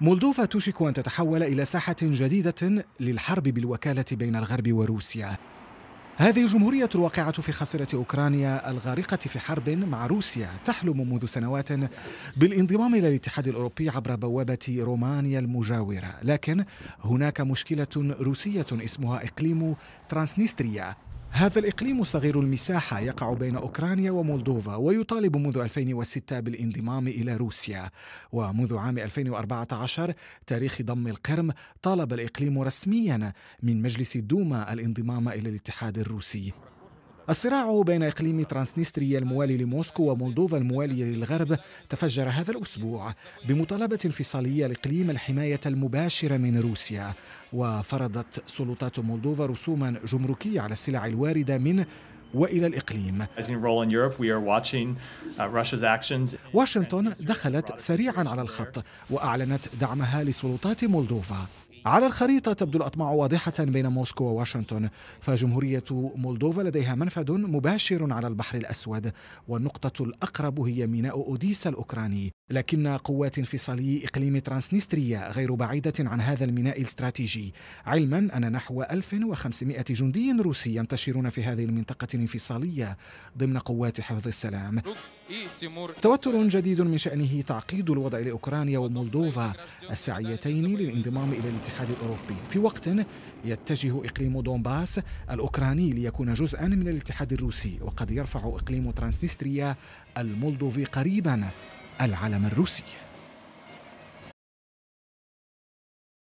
مولدوفا توشك أن تتحول إلى ساحة جديدة للحرب بالوكالة بين الغرب وروسيا. هذه الجمهورية الواقعة في خاصرة أوكرانيا الغارقة في حرب مع روسيا تحلم منذ سنوات بالانضمام إلى الاتحاد الأوروبي عبر بوابة رومانيا المجاورة. لكن هناك مشكلة روسية اسمها إقليم ترانسنستريا. هذا الإقليم صغير المساحة يقع بين أوكرانيا ومولدوفا ويطالب منذ 2006 بالانضمام إلى روسيا. ومنذ عام 2014 تاريخ ضم القرم طالب الإقليم رسميا من مجلس الدوما الانضمام إلى الاتحاد الروسي. الصراع بين إقليم ترانسنستريا الموالي لموسكو ومولدوفا الموالية للغرب تفجر هذا الأسبوع بمطالبة انفصالية الإقليم الحماية المباشرة من روسيا. وفرضت سلطات مولدوفا رسوما جمركية على السلع الواردة من وإلى الإقليم. Uh, واشنطن دخلت سريعا على الخط وأعلنت دعمها لسلطات مولدوفا. على الخريطة تبدو الأطماع واضحة بين موسكو وواشنطن. فجمهورية مولدوفا لديها منفذ مباشر على البحر الأسود والنقطة الأقرب هي ميناء أوديسا الأوكراني. لكن قوات انفصالي إقليم ترانسنستريا غير بعيدة عن هذا الميناء الاستراتيجي. علما أن نحو 1500 جندي روسي ينتشرون في هذه المنطقة الانفصالية ضمن قوات حفظ السلام. توتر جديد من شأنه تعقيد الوضع لأوكرانيا ومولدوفا. السعيتين للانضمام إلى الاتحاد الأوروبي. في وقت يتجه إقليم دونباس الأوكراني ليكون جزءا من الاتحاد الروسي وقد يرفع إقليم ترانسنستريا المولدوفي قريبا العلم الروسي.